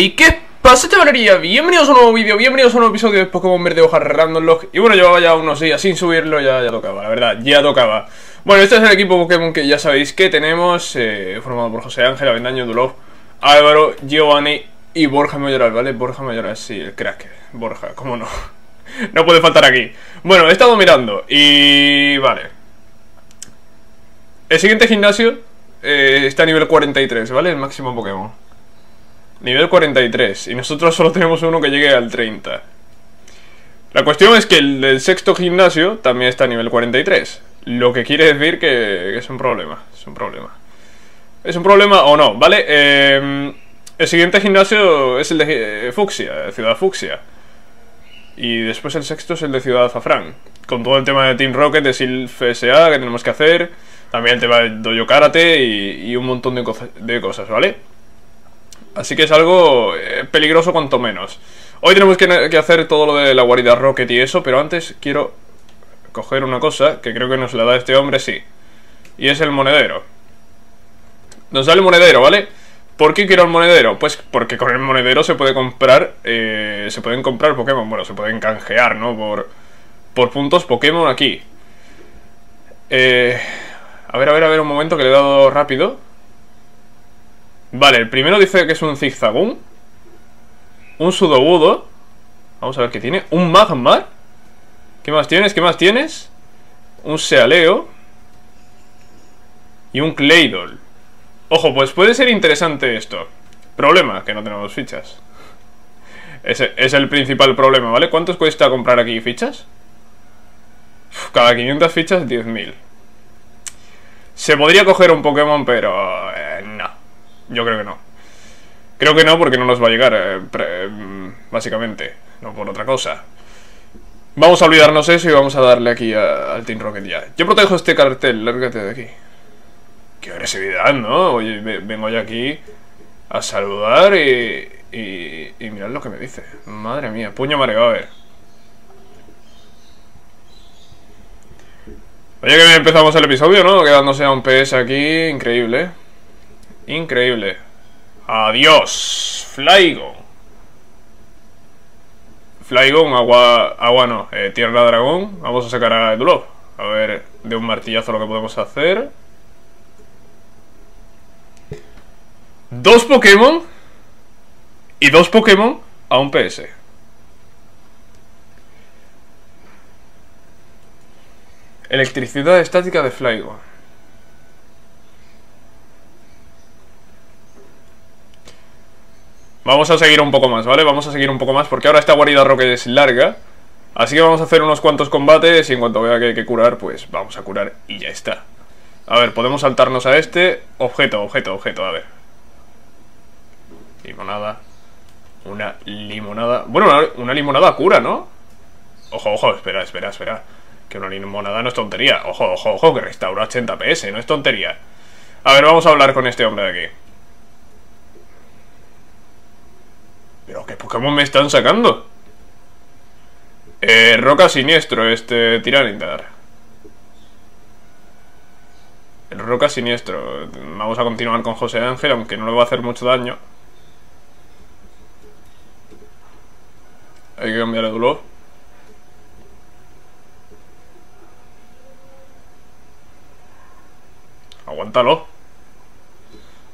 Hey, ¿qué pasa chavalería? Bienvenidos a un nuevo vídeo, bienvenidos a un nuevo episodio de Pokémon Verde Hoja Random Log Y bueno, llevaba ya unos días sin subirlo, ya, tocaba, la verdad, ya tocaba Bueno, este es el equipo Pokémon que ya sabéis que tenemos eh, Formado por José Ángel, Avendaño, Dulov, Álvaro, Giovanni y Borja Mayoral, ¿vale? Borja Mayoral, sí, el crack, Borja, cómo no No puede faltar aquí Bueno, he estado mirando y... vale El siguiente gimnasio eh, está a nivel 43, ¿vale? El máximo Pokémon Nivel 43 Y nosotros solo tenemos uno que llegue al 30 La cuestión es que el del sexto gimnasio También está a nivel 43 Lo que quiere decir que, es un problema Es un problema Es un problema o no, ¿vale? Eh, el siguiente gimnasio es el de eh, Fucsia, de Ciudad Fucsia Y después el sexto es el de Ciudad Azafrán Con todo el tema de Team Rocket, de Silph SA que tenemos que hacer También el tema de Dojo Karate y, un montón de cosas, ¿vale? Así que es algo eh, peligroso cuanto menos. Hoy tenemos que, hacer todo lo de la guarida Rocket y eso, pero antes quiero coger una cosa que creo que nos la da este hombre, sí. Y es el monedero. Nos da el monedero, ¿vale? ¿Por qué quiero el monedero? Pues porque con el monedero se puede comprar, eh, se pueden comprar Pokémon, bueno, se pueden canjear, ¿no? Por, por puntos Pokémon aquí. Eh, a ver, a ver, a ver, un momento que le he dado rápido. Vale, el primero dice que es un zigzagún. Un sudobudo. Vamos a ver qué tiene. Un magmar. ¿Qué más tienes? ¿Qué más tienes? Un sealeo. Y un claydol. Ojo, pues puede ser interesante esto. Problema, que no tenemos fichas. Es el principal problema, ¿vale? ¿Cuántos cuesta comprar aquí fichas? cada 500 fichas, 10.000. Se podría coger un Pokémon, pero... Eh. Yo creo que no. Creo que no porque no nos va a llegar, eh, mm, básicamente, no por otra cosa. Vamos a olvidarnos eso y vamos a darle aquí al Team Rocket ya. Yo protejo este cartel, lárgate de aquí. Qué agresividad, ¿no? Oye, vengo yo aquí a saludar y, y, y mirad lo que me dice. Madre mía, puño mareo, a ver. Oye, que empezamos el episodio, ¿no? Quedándose a un PS aquí, increíble. Increíble. Adiós. Flygon. Flygon, agua, agua no, eh, tierra dragón. Vamos a sacar a Edulov. A ver de un martillazo lo que podemos hacer. Dos Pokémon. Y dos Pokémon a un PS. Electricidad estática de Flygon. Vamos a seguir un poco más, ¿vale? Vamos a seguir un poco más porque ahora esta guarida roque es larga. Así que vamos a hacer unos cuantos combates y en cuanto vea que hay que curar, pues vamos a curar y ya está. A ver, podemos saltarnos a este. Objeto, objeto, objeto, a ver. Limonada. Una limonada. Bueno, una, limonada cura, ¿no? Ojo, ojo, espera, espera, espera. Que una limonada no es tontería. Ojo, ojo, ojo, que restaura 80 PS, no es tontería. A ver, vamos a hablar con este hombre de aquí ¿Pero qué Pokémon me están sacando? Eh, Roca Siniestro, este Tiranitar. El Roca Siniestro. Vamos a continuar con José Ángel, aunque no le va a hacer mucho daño. Hay que cambiar el dolor. Aguántalo.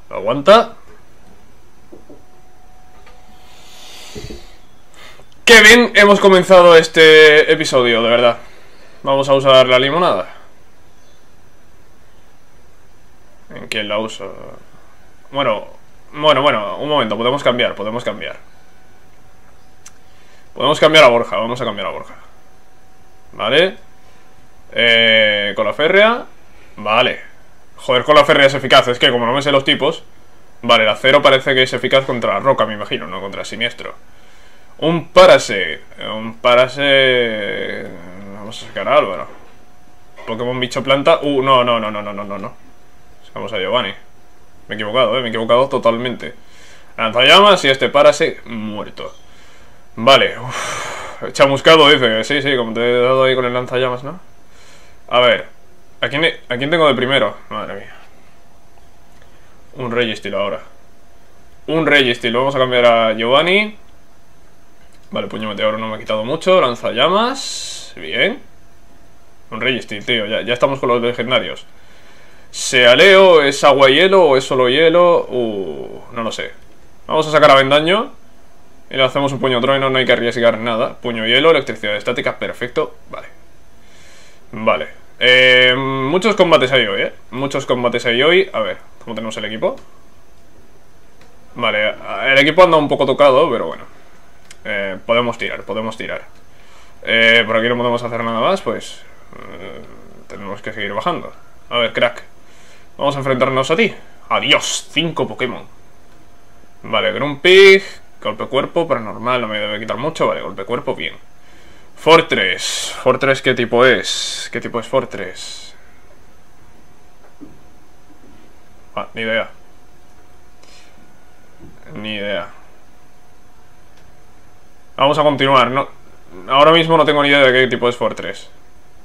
Aguanta. Qué bien hemos comenzado este episodio, de verdad. Vamos a usar la limonada. ¿En quién la uso? Bueno, bueno, bueno, un momento, podemos cambiar, podemos cambiar. Podemos cambiar a Borja, vamos a cambiar a Borja. ¿Vale? Eh, con la férrea. Vale. Joder, con la férrea es eficaz, es que como no me sé los tipos... Vale, el acero parece que es eficaz contra la roca, me imagino, no contra el siniestro. Un Parase. Un Parase... Vamos a sacar a Álvaro. Pokémon bicho planta. Uh, no, no, no, no, no, no, no, no. Sacamos a Giovanni. Me he equivocado, eh. Me he equivocado totalmente. Lanzallamas y este Parase muerto. Vale. Uf. Chamuscado dice. Sí, sí, como te he dado ahí con el lanzallamas, ¿no? A ver. ¿A quién, ¿A quién tengo de primero? Madre mía. Un estilo ahora. Un Registeel, lo vamos a cambiar a Giovanni. Vale, puño meteoro no me ha quitado mucho. Lanzallamas. Bien. Un Registeel, tío. Ya, ya estamos con los legendarios. ¿Sea Leo? ¿Es agua y hielo o es solo hielo? Uh, no lo sé. Vamos a sacar a Vendaño. Y le hacemos un puño trueno, no hay que arriesgar nada. Puño hielo, electricidad estática, perfecto. Vale. Vale. Eh, muchos combates hay hoy, ¿eh? Muchos combates hay hoy. A ver, ¿cómo tenemos el equipo? Vale, el equipo anda un poco tocado, pero bueno. Eh, podemos tirar, podemos tirar. Eh, por aquí no podemos hacer nada más, pues... Eh, tenemos que seguir bajando. A ver, crack. Vamos a enfrentarnos a ti. Adiós, cinco Pokémon. Vale, Grumpig, golpe cuerpo, paranormal, no me debe quitar mucho. Vale, golpe cuerpo, bien. Fortress. Fortress, ¿qué tipo es? ¿Qué tipo es Fortress? Ah, ni idea. Ni idea. Vamos a continuar. No, ahora mismo no tengo ni idea de qué tipo es Fortress.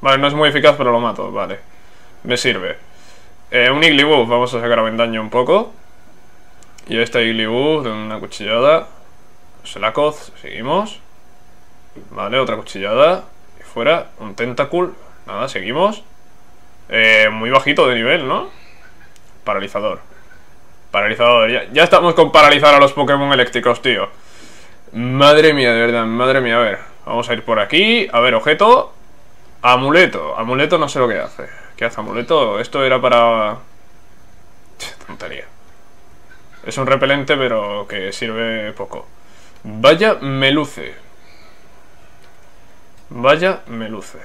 Vale, no es muy eficaz, pero lo mato. Vale. Me sirve. Eh, un Igglybuff. Vamos a sacar a Vendaño un poco. Y esta Igglybuff de una cuchillada. Selakoth. Seguimos. Vale, otra cuchillada. Y fuera. Un Tentacool. Nada, seguimos. Eh, muy bajito de nivel, ¿no? Paralizador. Paralizador. Ya, ya estamos con paralizar a los Pokémon eléctricos, tío. Madre mía, de verdad, madre mía, a ver Vamos a ir por aquí, a ver, objeto Amuleto, amuleto no sé lo que hace ¿Qué hace amuleto? Esto era para... Tontería. Es un repelente pero que sirve poco. Vaya meluce. Vaya meluce.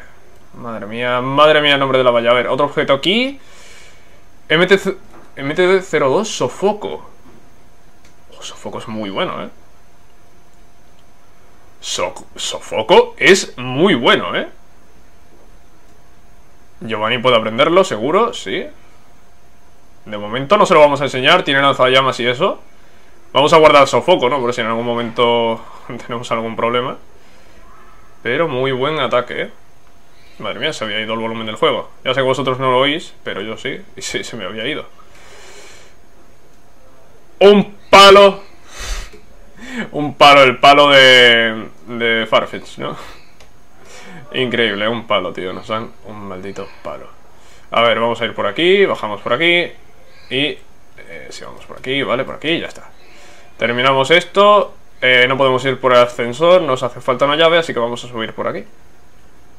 Madre mía, madre mía el nombre de la valla. A ver, otro objeto aquí. MT... MTD02, sofoco. Oh, Sofoco es muy bueno, eh Sofoco es muy bueno, ¿eh? Giovanni puede aprenderlo, seguro, sí. De momento no se lo vamos a enseñar, tiene lanzallamas y eso. Vamos a guardar Sofoco, ¿no? Por si en algún momento tenemos algún problema. Pero muy buen ataque, ¿eh? Madre mía, se había ido el volumen del juego. Ya sé que vosotros no lo oís, pero yo sí. Y sí, se me había ido. Un palo un palo, el palo de, de Farfetch, ¿no? Increíble, un palo, tío. Nos dan un maldito palo. A ver, vamos a ir por aquí, bajamos por aquí. Y eh, si vamos por aquí, vale, por aquí, ya está. Terminamos esto. Eh, no podemos ir por el ascensor, nos hace falta una llave, así que vamos a subir por aquí.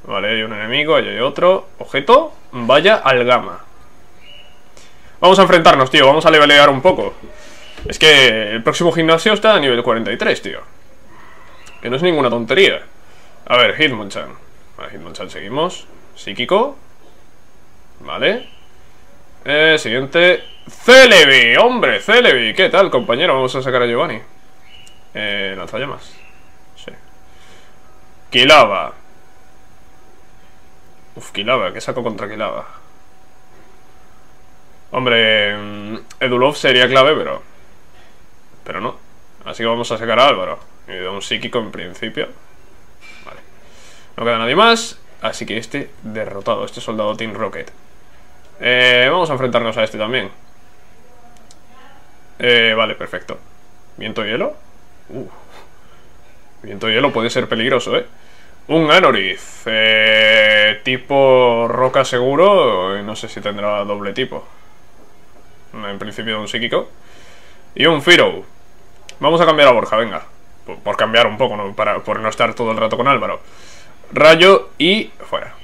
Vale, hay un enemigo, hay otro. Objeto, vaya al gama. Vamos a enfrentarnos, tío, vamos a levelear un poco. Es que el próximo gimnasio está a nivel 43, tío. Que no es ninguna tontería. A ver, Hitmonchan. Vale, Hitmonchan seguimos. Psíquico. Vale. Eh, siguiente. Celebi, hombre, Celebi. ¿Qué tal, compañero? Vamos a sacar a Giovanni. Eh, lanzallamas. Sí. Kilava. Uf, Kilava, ¿qué saco contra Kilava? Hombre, mm, Edulov sería clave, pero pero no. Así que vamos a sacar a Álvaro. Y de un psíquico en principio. Vale. No queda nadie más. Así que este derrotado, este soldado Team Rocket. Eh, vamos a enfrentarnos a este también. Eh, vale, perfecto. ¿Viento hielo? Uh. Viento hielo puede ser peligroso, ¿eh? Un Anoriz. Eh, tipo roca seguro. No sé si tendrá doble tipo. En principio un psíquico. Y un Firo. Vamos a cambiar a Borja, venga. Por, cambiar un poco, ¿no? Para, por no estar todo el rato con Álvaro. Rayo y fuera.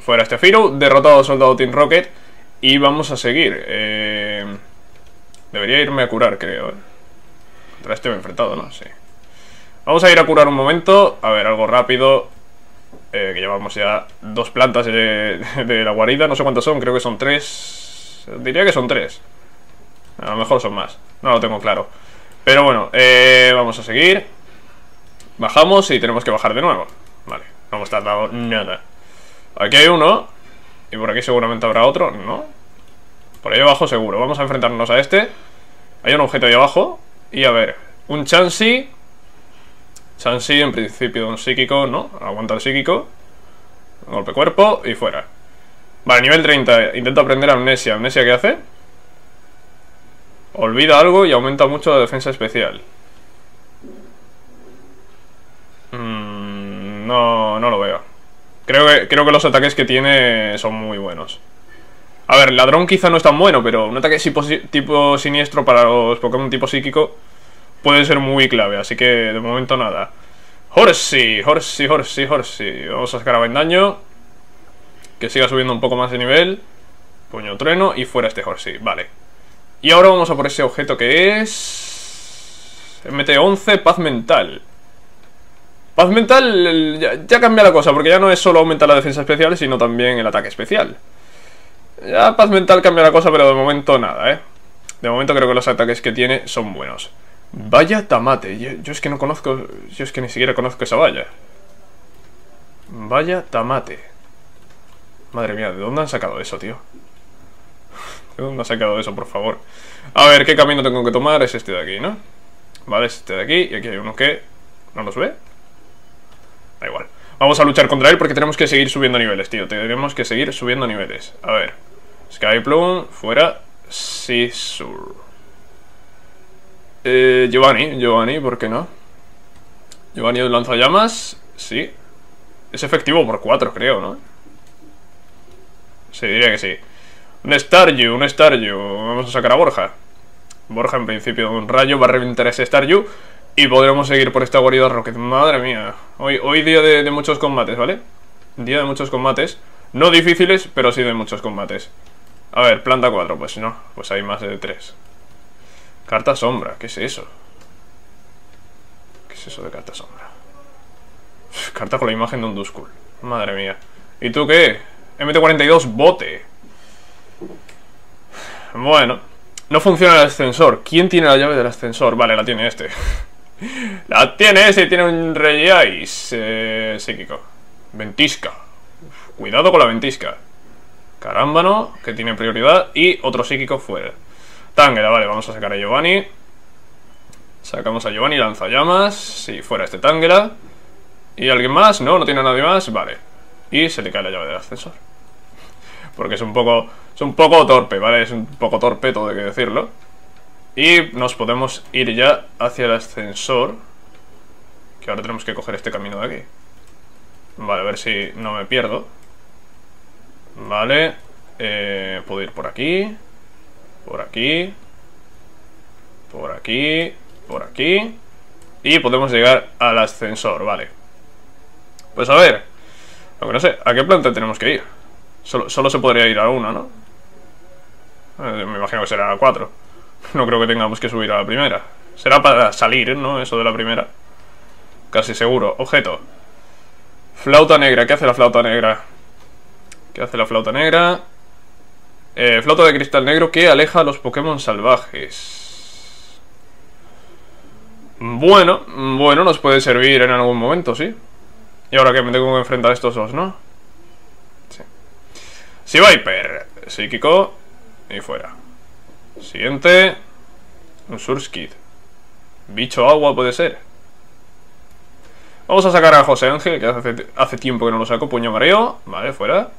Fuera este Firo, derrotado soldado Team Rocket. Y vamos a seguir. Eh, debería irme a curar, creo. ¿eh? Contra este me he enfrentado, ¿no? Sí. Vamos a ir a curar un momento. A ver, algo rápido. Eh, que llevamos ya dos plantas de, de, la guarida. No sé cuántas son, creo que son tres. Diría que son tres. A lo mejor son más. No lo tengo claro. Pero bueno, eh, vamos a seguir. Bajamos y tenemos que bajar de nuevo. Vale, no hemos tardado nada. Aquí hay uno Y por aquí seguramente habrá otro, ¿no? Por ahí abajo seguro, vamos a enfrentarnos a este. Hay un objeto ahí abajo Y a ver, un Chansey. Chansey en principio un psíquico, ¿no? Aguanta el psíquico. Golpe cuerpo y fuera. Vale, nivel 30, intento aprender amnesia. ¿Amnesia qué hace? Olvida algo y aumenta mucho la defensa especial. Mm, no, no lo veo. Creo que, creo que los ataques que tiene son muy buenos. A ver, ladrón quizá no es tan bueno, pero un ataque tipo siniestro para los Pokémon tipo psíquico puede ser muy clave, así que de momento nada. Horsey, Horsey, Horsey, Horsey. Vamos a sacar a daño. Que siga subiendo un poco más de nivel. Puño trueno y fuera este Horsey, vale. Y ahora vamos a por ese objeto que es... MT-11, paz mental. Paz mental ya, cambia la cosa, porque ya no es solo aumentar la defensa especial, sino también el ataque especial. Ya paz mental cambia la cosa, pero de momento nada, ¿eh? De momento creo que los ataques que tiene son buenos. Vaya tamate. Yo, es que no conozco... Yo es que ni siquiera conozco esa valla. Vaya tamate. Madre mía, ¿de dónde han sacado eso, tío? ¿De dónde han sacado eso, por favor? A ver, ¿qué camino tengo que tomar? Es este de aquí, ¿no? Vale, es este de aquí. Y aquí hay uno que... ¿No nos ve? Da igual. Vamos a luchar contra él porque tenemos que seguir subiendo niveles, tío. Tenemos que seguir subiendo niveles. A ver. Skyplum, fuera. Sisur. Eh, Giovanni, Giovanni, ¿por qué no? Giovanni lanzallamas, sí. Es efectivo por 4, creo, ¿no? Sí, diría que sí. Un Staryu, un Staryu. Vamos a sacar a Borja. Borja, en principio, un rayo va a reventar ese Staryu. Y podremos seguir por esta guarida Rocket. Madre mía. Hoy, hoy día de, muchos combates, ¿vale? Día de muchos combates. No difíciles, pero sí de muchos combates. A ver, planta 4, pues no. Pues hay más de 3. Carta sombra, ¿qué es eso? ¿Qué es eso de carta sombra? Carta con la imagen de un Duskull. Madre mía. ¿Y tú qué? MT-42 bote. Bueno. No funciona el ascensor. ¿Quién tiene la llave del ascensor? Vale, la tiene este. la tiene ese y tiene un Rey eh, psíquico. Ventisca. cuidado con la ventisca. Carámbano, que tiene prioridad. Y otro psíquico fuera. Tangela, vale, vamos a sacar a Giovanni. Sacamos a Giovanni, lanzallamas. Si fuera este Tangela. ¿Y alguien más? No, no tiene a nadie más. Vale. Y se le cae la llave del ascensor. Porque es un poco. Es un poco torpe, ¿vale? Es un poco torpe, todo hay que decirlo. Y nos podemos ir ya hacia el ascensor. Que ahora tenemos que coger este camino de aquí. Vale, a ver si no me pierdo. Vale. Eh, puedo ir por aquí. Por aquí. Por aquí. Por aquí. Y podemos llegar al ascensor, vale. Pues a ver. Lo que no sé, ¿a qué planta tenemos que ir? Solo, solo se podría ir a una, ¿no? Eh, me imagino que será a cuatro. No creo que tengamos que subir a la primera. Será para salir, ¿no? Eso de la primera. Casi seguro. Objeto. Flauta negra. ¿Qué hace la flauta negra? ¿Qué hace la flauta negra? Eh, flauta de cristal negro que aleja a los Pokémon salvajes. Bueno, bueno, nos puede servir en algún momento, ¿sí? Y ahora que me tengo que enfrentar a estos dos, ¿no? Sí. Si Viper, psíquico y fuera. Siguiente. Un Surskid. Bicho agua puede ser. Vamos a sacar a José Ángel, que hace, hace tiempo que no lo saco. Puño mareo. Vale, fuera.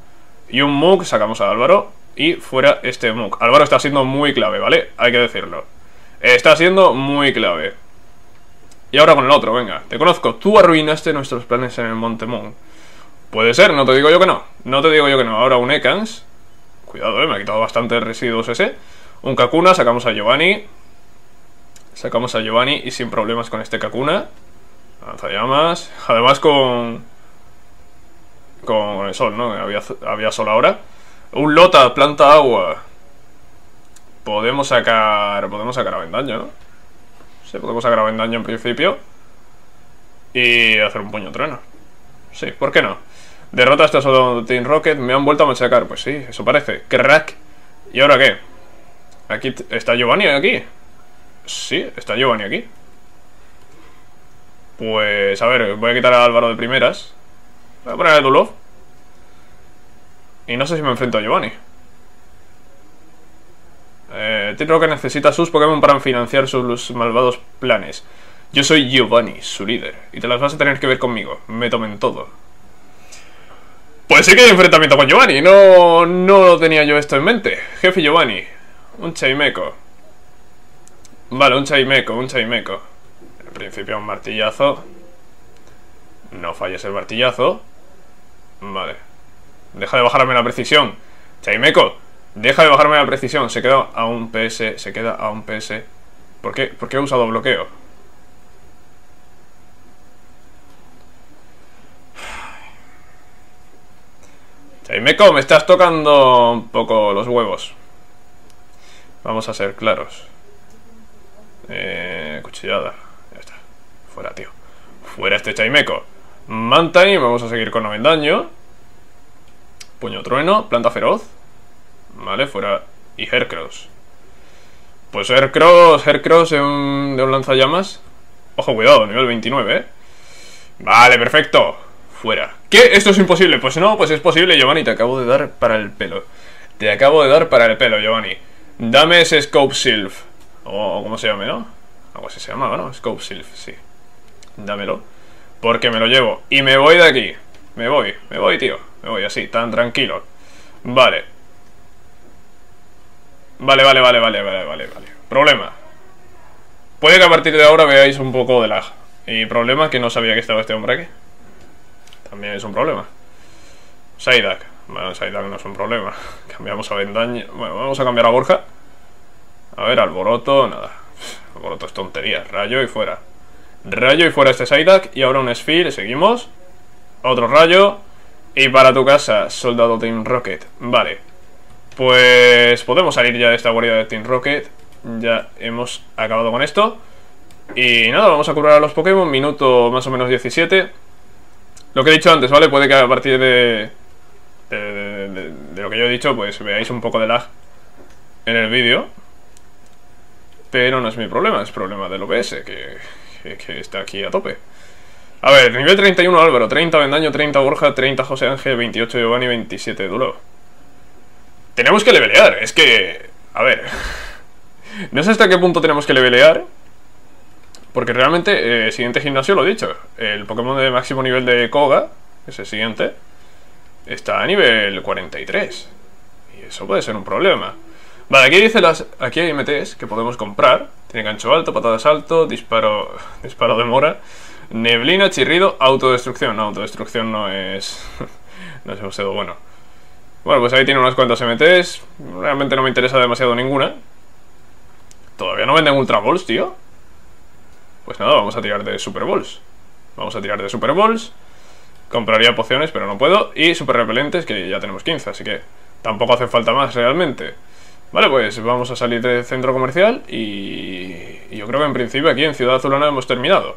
Y un Mug, sacamos a Álvaro y fuera este Muk. Álvaro está siendo muy clave, ¿vale? Hay que decirlo. Está siendo muy clave. Y ahora con el otro, venga. Te conozco. Tú arruinaste nuestros planes en el Monte Puede ser, no te digo yo que no. No te digo yo que no. Ahora un Ekans. Cuidado, eh, me ha quitado bastante residuos ese. Un Kakuna, sacamos a Giovanni. Sacamos a Giovanni y sin problemas con este Kakuna. Lanzallamas. Además con... Con el sol, ¿no? Había, había sol ahora. Un lota, planta agua. Podemos sacar... Podemos sacar a Vendaño, ¿no? Sí, podemos sacar a Vendaño en principio. Y hacer un puño trueno. Sí, ¿por qué no? Derrota a soldado Team Rocket. Me han vuelto a machacar. Pues sí, eso parece. Crack. ¿Y ahora qué? Aquí está Giovanni aquí. Sí, está Giovanni aquí. Pues, a ver, voy a quitar a Álvaro de primeras. Voy a poner a Dulov. Y no sé si me enfrento a Giovanni. Eh, que necesita sus Pokémon para financiar sus malvados planes. Yo soy Giovanni, su líder, y te las vas a tener que ver conmigo. Me tomen todo. Pues sí que hay enfrentamiento con Giovanni, no, no tenía yo esto en mente. Jefe Giovanni, un Chaimeko. Vale, un Chaimeco, un Chaimeco. En principio un martillazo. No falles el martillazo. Vale. Deja de bajarme la precisión. Chaimeco, deja de bajarme la precisión. Se queda a un PS, se queda a un PS. ¿Por qué? ¿Por qué he usado bloqueo? Chaimeco, me estás tocando un poco los huevos. Vamos a ser claros. Eh, cuchillada. Ya está. Fuera, tío. Fuera este Chaimeco. Mantine, vamos a seguir con 9 daño. Puño trueno, planta feroz. Vale, fuera. Y Hercross. Pues Hercross, Hercross de un, de un lanzallamas. Ojo, cuidado, nivel 29, ¿eh? Vale, perfecto. Fuera. ¿Qué? ¿Esto es imposible? Pues no, pues es posible, Giovanni. Te acabo de dar para el pelo. Te acabo de dar para el pelo, Giovanni. Dame ese Scope Sylph. O como se llame, ¿no? Algo así se llamaba, ¿no? Scope Sylph, sí. Dámelo. Porque me lo llevo. Y me voy de aquí. Me voy, me voy, tío. Me voy así, tan tranquilo. Vale. Vale, vale, vale, vale, vale, vale, vale. Problema. Puede que a partir de ahora veáis un poco de lag. Y problema que no sabía que estaba este hombre aquí. También es un problema. Saidak. Bueno, Saidak no es un problema. Cambiamos a Vendaña. Bueno, vamos a cambiar a Borja. A ver, alboroto, nada. Alboroto es tontería. Rayo y fuera. Rayo y fuera este Saidak. Y ahora un Sphere, seguimos. Otro rayo. Y para tu casa, soldado Team Rocket. Vale. Pues podemos salir ya de esta guardia de Team Rocket. Ya hemos acabado con esto. Y nada, vamos a curar a los Pokémon. Minuto más o menos 17. Lo que he dicho antes, ¿vale? Puede que a partir de de, lo que yo he dicho, pues veáis un poco de lag en el vídeo. Pero no es mi problema, es problema del OBS, que, que, está aquí a tope. A ver, nivel 31 Álvaro, 30 Vendaño, 30 Borja, 30 José Ángel, 28 Giovanni, 27 Duro. Tenemos que levelear, es que... A ver... No sé hasta qué punto tenemos que levelear. Porque realmente, eh, siguiente gimnasio lo he dicho. El Pokémon de máximo nivel de Koga, ese siguiente, está a nivel 43. Y eso puede ser un problema. Vale, aquí dice las. Aquí hay MTs que podemos comprar. Tiene gancho alto, patada alto, disparo. disparo de mora. Neblina, chirrido, autodestrucción. No, autodestrucción no es. no es demasiado bueno. Bueno, pues ahí tiene unas cuantas MTs. Realmente no me interesa demasiado ninguna. Todavía no venden Ultra Balls, tío. Pues nada, vamos a tirar de Super Balls. Vamos a tirar de Super Balls. Compraría pociones, pero no puedo. Y super repelentes, que ya tenemos 15, así que tampoco hace falta más realmente. Vale, pues vamos a salir del centro comercial y, yo creo que en principio aquí en Ciudad Azulana hemos terminado.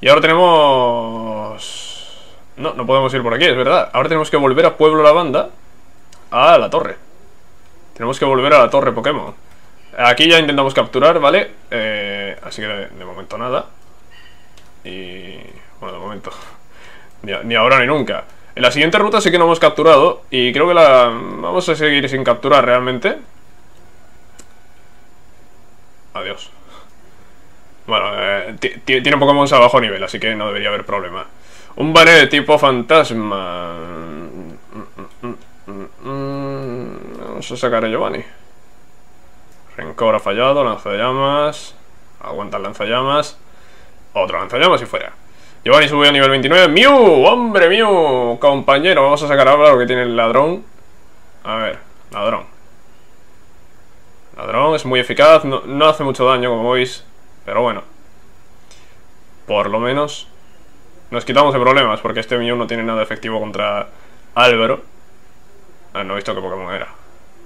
Y ahora tenemos... No, no podemos ir por aquí, es verdad. Ahora tenemos que volver a Pueblo La Banda a la torre. Tenemos que volver a la torre Pokémon. Aquí ya intentamos capturar, ¿vale? Eh, así que de momento nada. Y... Bueno, de momento... Ni, ahora ni nunca. En la siguiente ruta sí que no hemos capturado y creo que la vamos a seguir sin capturar realmente. Adiós. Bueno, eh, tiene Pokémon a bajo nivel, así que no debería haber problema. Un banner de tipo fantasma. Vamos a sacar a Giovanni. Rencor ha fallado, lanzallamas. Aguanta el lanzallamas. Otro lanzallamas y fuera. Giovanni sube a nivel 29. ¡Mew! ¡Hombre, Mew! Compañero, vamos a sacar ahora lo que tiene el ladrón. A ver, ladrón. Ladrón es muy eficaz, no, hace mucho daño como veis. Pero bueno. Por lo menos nos quitamos de problemas porque este Mew no tiene nada efectivo contra Álvaro. Ah, no he visto qué Pokémon era.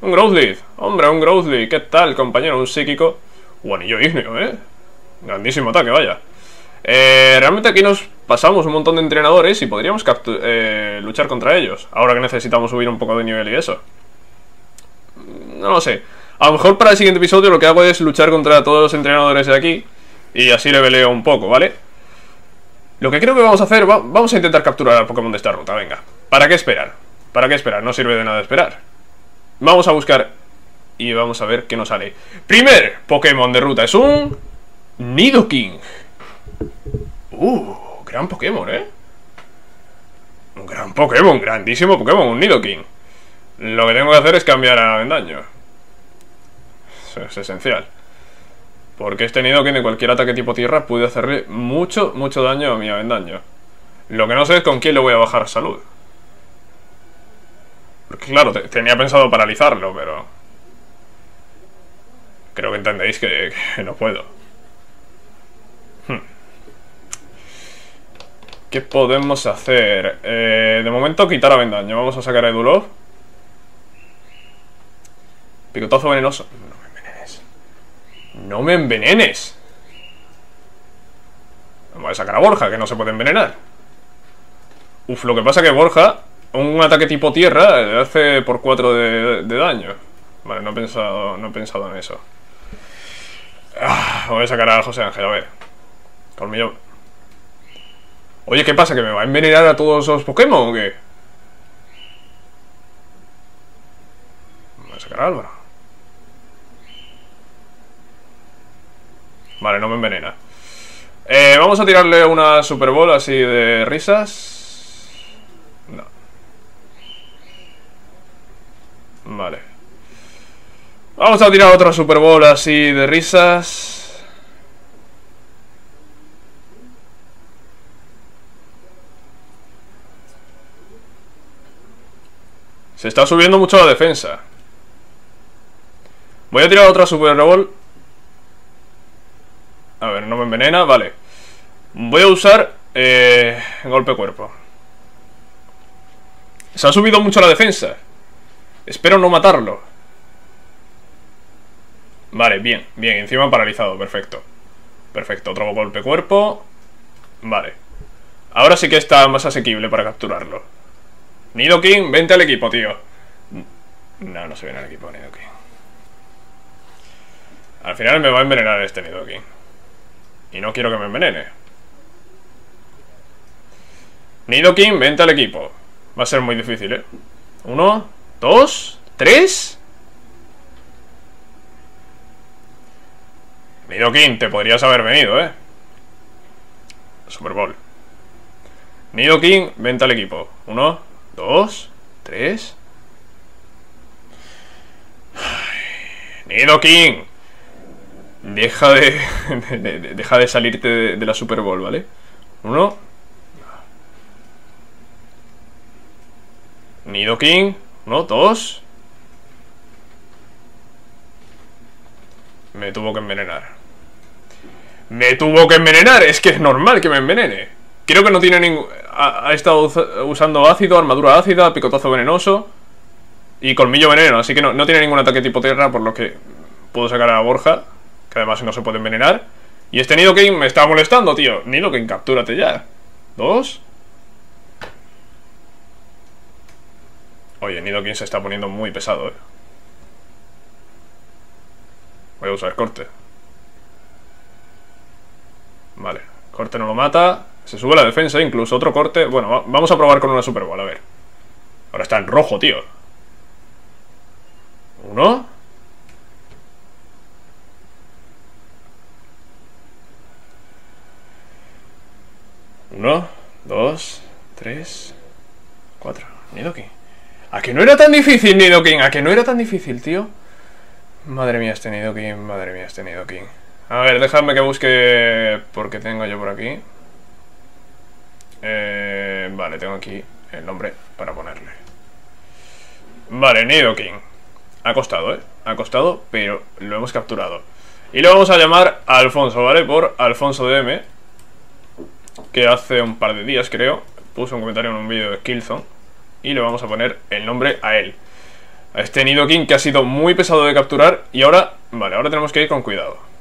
Un Growlithe. Hombre, un Growlithe. ¿Qué tal, compañero? Un psíquico. Un anillo ígneo, ¿eh? Grandísimo ataque, vaya. Eh, realmente aquí nos pasamos un montón de entrenadores y podríamos eh, luchar contra ellos. Ahora que necesitamos subir un poco de nivel y eso. No lo sé. A lo mejor para el siguiente episodio lo que hago es luchar contra todos los entrenadores de aquí. Y así le veleo un poco, ¿vale? Lo que creo que vamos a hacer, vamos a intentar capturar al Pokémon de esta ruta, venga. ¿Para qué esperar? ¿Para qué esperar? No sirve de nada esperar. Vamos a buscar y vamos a ver qué nos sale. Primer Pokémon de ruta es un... Nidoking. Uh, gran Pokémon, ¿eh? Un gran Pokémon, grandísimo Pokémon, un Nidoking. Lo que tengo que hacer es cambiar a Vendaño. Eso es esencial. Porque este Nidoking de cualquier ataque tipo tierra puede hacerle mucho, mucho daño a mi avendaño. Lo que no sé es con quién le voy a bajar salud. Porque claro, tenía pensado paralizarlo, pero... Creo que entendéis que, no puedo. Hmm. ¿Qué podemos hacer? Eh, de momento quitar a Vendaño. Vamos a sacar a Edulov. Picotazo venenoso. No me envenenes. No me envenenes. Vamos a sacar a Borja, que no se puede envenenar. Uf, lo que pasa que Borja, un ataque tipo tierra, le hace por 4 de, de daño. Vale, no he pensado, no he pensado en eso. Ah, voy a sacar a José Ángel, a ver. Colmillo. Oye, ¿qué pasa? ¿Que me va a envenenar a todos los Pokémon o qué? Voy a sacar a Álvaro. Vale, no me envenena. Eh, vamos a tirarle una Super Bowl así de risas. No. Vale. Vamos a tirar otra Super Bowl así de risas. Se está subiendo mucho la defensa. Voy a tirar otra Super Bowl. A ver, no me envenena, vale. Voy a usar eh, golpe cuerpo. Se ha subido mucho la defensa. Espero no matarlo. Vale, bien, bien, encima paralizado, perfecto. Perfecto, otro golpe cuerpo. Vale. Ahora sí que está más asequible para capturarlo. Nidoking, vente al equipo, tío. No, no se viene al equipo Nidoking Al final me va a envenenar este Nidoking Y no quiero que me envenene. Nidoking, vente al equipo. Va a ser muy difícil, ¿eh? Uno, dos, tres Nidoking, te podrías haber venido, ¿eh? Super Bowl. Nidoking, vente al equipo. Uno, dos, tres. Nidoking. Deja de, Deja de salirte de, la Super Bowl, ¿vale? Uno. Nidoking. Uno, dos. Me tuvo que envenenar. Me tuvo que envenenar, es que es normal que me envenene. Creo que no tiene ningún... Ha, estado usando ácido, armadura ácida, picotazo venenoso y colmillo veneno, así que no, no tiene ningún ataque tipo tierra, por lo que puedo sacar a Borja, que además no se puede envenenar. Y este Nidoking me está molestando, tío. Nidoking, captúrate ya. Dos. Oye, Nidoking se está poniendo muy pesado, eh. Voy a usar corte. Vale, corte no lo mata. Se sube la defensa, incluso otro corte. Bueno, vamos a probar con una Super Bowl, a ver. Ahora está en rojo, tío. Uno. Uno, dos, tres Cuatro. Nidoking. ¿A que no era tan difícil, Nidoking? ¿A que no era tan difícil, tío? Madre mía, este Nidoking Madre mía, este Nidoking a ver, déjame que busque... Porque tengo yo por aquí. Eh, vale, tengo aquí el nombre para ponerle. Vale, Nidoking. Ha costado, ¿eh? Ha costado, pero lo hemos capturado. Y lo vamos a llamar Alfonso, ¿vale? Por Alfonso DM. Que hace un par de días, creo, puso un comentario en un vídeo de Killzone. Y le vamos a poner el nombre a él. A este Nidoking que ha sido muy pesado de capturar. Y ahora, vale, ahora tenemos que ir con cuidado.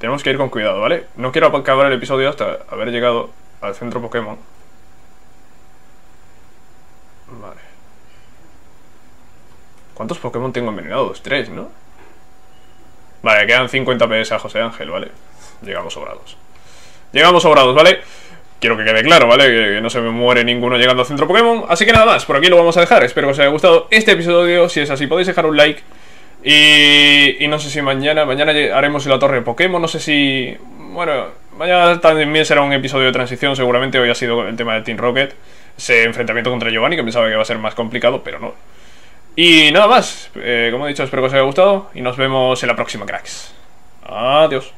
Tenemos que ir con cuidado, ¿vale? No quiero acabar el episodio hasta haber llegado al centro Pokémon. Vale. ¿Cuántos Pokémon tengo envenenados? Tres, ¿no? Vale, quedan 50 PS a José Ángel, ¿vale? Llegamos sobrados. Llegamos sobrados, ¿vale? Quiero que quede claro, ¿vale? Que, no se me muere ninguno llegando al centro Pokémon. Así que nada más, por aquí lo vamos a dejar. Espero que os haya gustado este episodio. Si es así, podéis dejar un like. Y, no sé si mañana, mañana haremos la torre de Pokémon, no sé si... Bueno, mañana también será un episodio de transición, seguramente hoy ha sido el tema de Team Rocket, ese enfrentamiento contra Giovanni, que pensaba que iba a ser más complicado, pero no. Y nada más, eh, como he dicho, espero que os haya gustado y nos vemos en la próxima, cracks. Adiós.